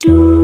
Do